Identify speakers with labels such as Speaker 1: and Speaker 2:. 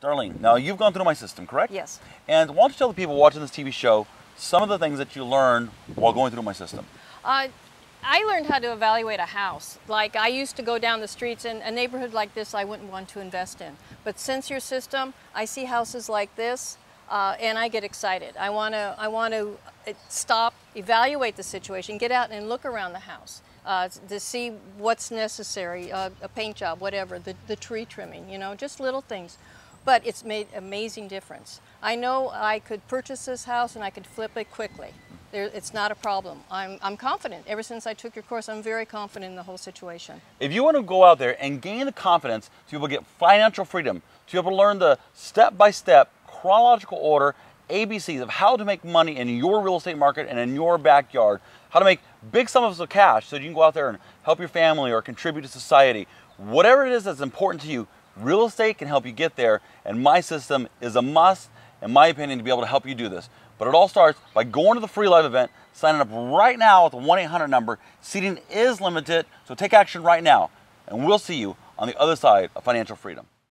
Speaker 1: Darlene, now you've gone through my system, correct?
Speaker 2: Yes.
Speaker 1: And why don't you tell the people watching this TV show some of the things that you learned while going through my system?
Speaker 2: Uh, I learned how to evaluate a house. Like I used to go down the streets in a neighborhood like this I wouldn't want to invest in. But since your system, I see houses like this uh, and I get excited. I want to I want to uh, stop, evaluate the situation, get out and look around the house. Uh, to see what's necessary, uh, a paint job, whatever, the, the tree trimming, you know, just little things. But it's made amazing difference. I know I could purchase this house and I could flip it quickly. There, it's not a problem. I'm, I'm confident. Ever since I took your course, I'm very confident in the whole situation.
Speaker 1: If you want to go out there and gain the confidence to be able to get financial freedom, to be able to learn the step-by-step chronological order ABCs of how to make money in your real estate market and in your backyard, how to make big sums of cash so you can go out there and help your family or contribute to society. Whatever it is that's important to you, real estate can help you get there, and my system is a must, in my opinion, to be able to help you do this. But it all starts by going to the free live event, signing up right now at the 1 800 number. Seating is limited, so take action right now, and we'll see you on the other side of financial freedom.